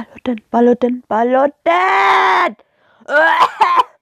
Ballotten, Ballotten, Ballotten!